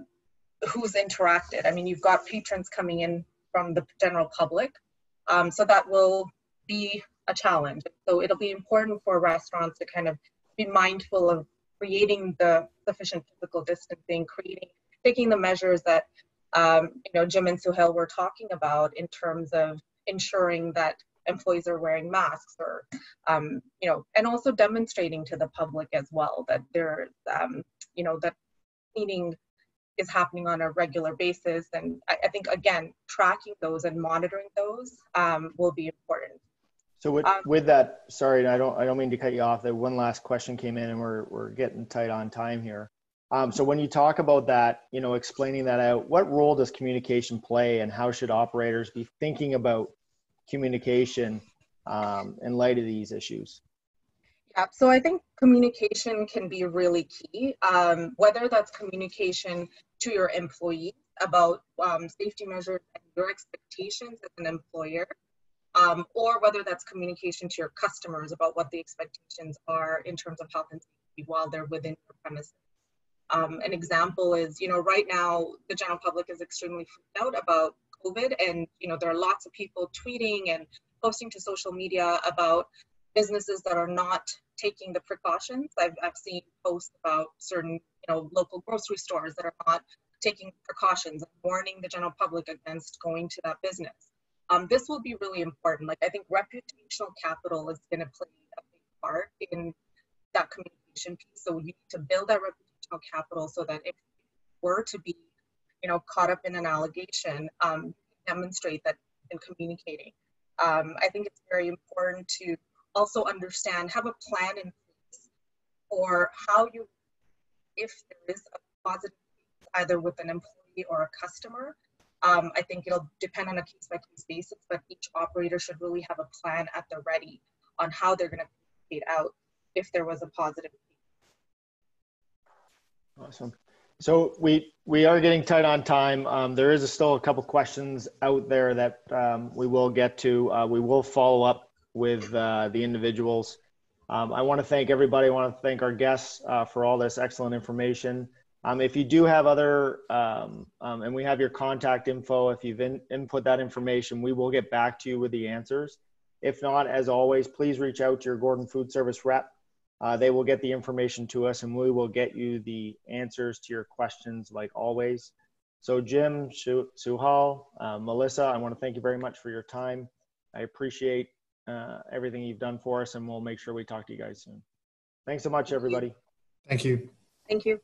who's interacted. I mean, you've got patrons coming in from the general public. Um, so that will be a challenge. So it'll be important for restaurants to kind of be mindful of creating the sufficient physical distancing, creating, taking the measures that um, you know Jim and Suhayl were talking about in terms of ensuring that employees are wearing masks or um, you know and also demonstrating to the public as well that they're um, you know that cleaning is happening on a regular basis. And I, I think, again, tracking those and monitoring those um, will be important. So with, um, with that, sorry, I don't I don't mean to cut you off. That one last question came in, and we're we're getting tight on time here. Um, so when you talk about that, you know, explaining that out, what role does communication play, and how should operators be thinking about communication um, in light of these issues? Yeah, so I think communication can be really key, um, whether that's communication to your employees about um, safety measures and your expectations as an employer, um, or whether that's communication to your customers about what the expectations are in terms of health and safety while they're within your premises. Um, an example is, you know, right now the general public is extremely freaked out about COVID, and you know there are lots of people tweeting and posting to social media about businesses that are not taking the precautions. I've, I've seen posts about certain, you know, local grocery stores that are not taking precautions and warning the general public against going to that business. Um, this will be really important. Like I think reputational capital is going to play a big part in that communication piece. So you need to build that reputational capital so that if were to be, you know, caught up in an allegation, um, demonstrate that in communicating. Um, I think it's very important to also understand, have a plan in place for how you, if there is a positive, either with an employee or a customer, um, I think it'll depend on a case by case basis, but each operator should really have a plan at the ready on how they're going to communicate out if there was a positive. Awesome. So we we are getting tight on time. Um, there is a, still a couple questions out there that um, we will get to. Uh, we will follow up with uh, the individuals. Um, I want to thank everybody. I want to thank our guests uh, for all this excellent information. Um, if you do have other, um, um, and we have your contact info, if you've in, input that information, we will get back to you with the answers. If not, as always, please reach out to your Gordon Food Service rep. Uh, they will get the information to us and we will get you the answers to your questions like always. So Jim, Suhayl, uh, Melissa, I want to thank you very much for your time. I appreciate uh, everything you've done for us, and we'll make sure we talk to you guys soon. Thanks so much, everybody. Thank you. Thank you.